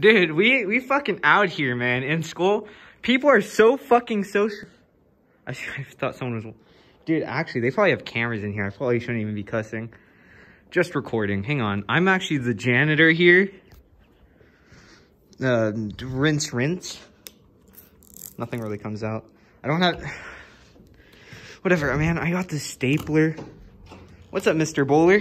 Dude, we we fucking out here, man. In school, people are so fucking social. I, I thought someone was. Dude, actually, they probably have cameras in here. I probably shouldn't even be cussing. Just recording. Hang on. I'm actually the janitor here. Uh, rinse, rinse. Nothing really comes out. I don't have... Whatever, man. I got the stapler. What's up, Mr. Bowler?